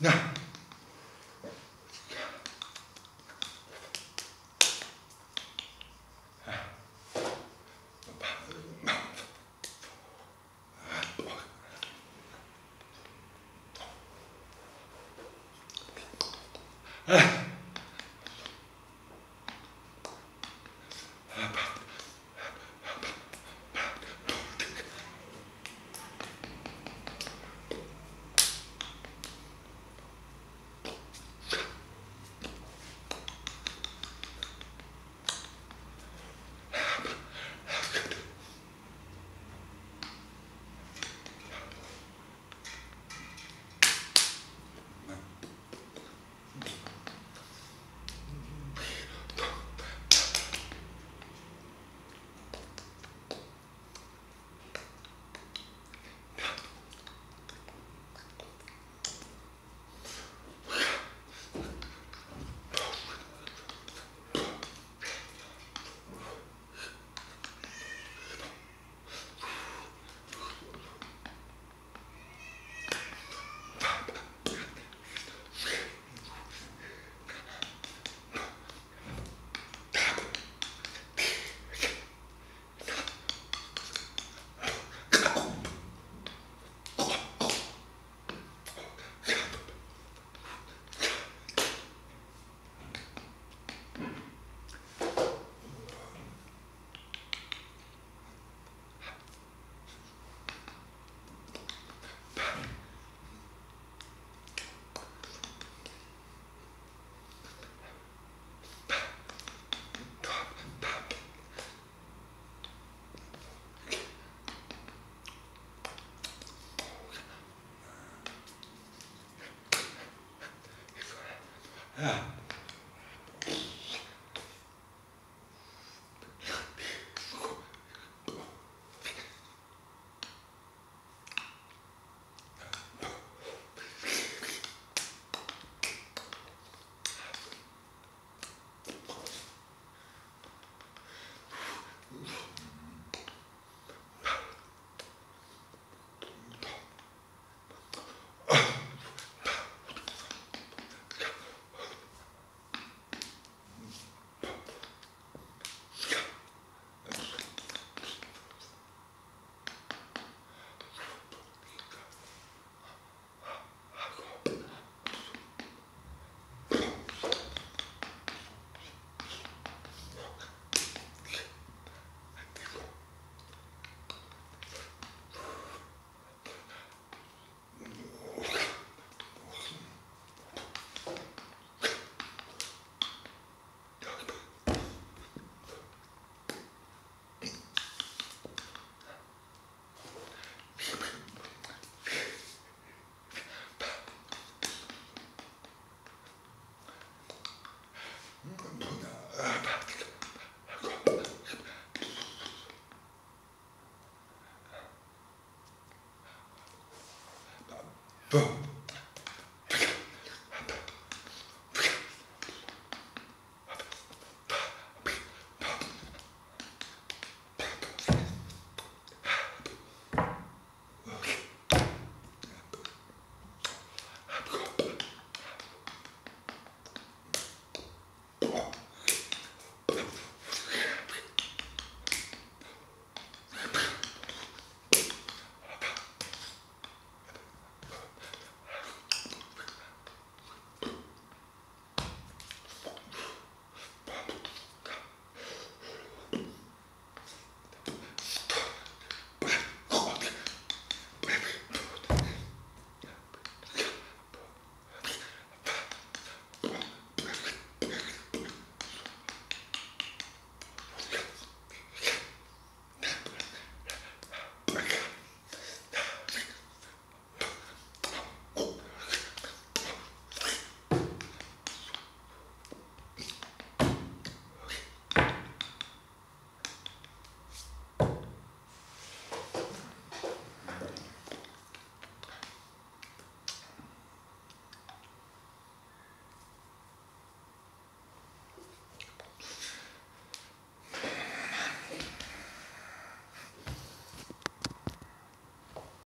Now, ah. Yeah. 不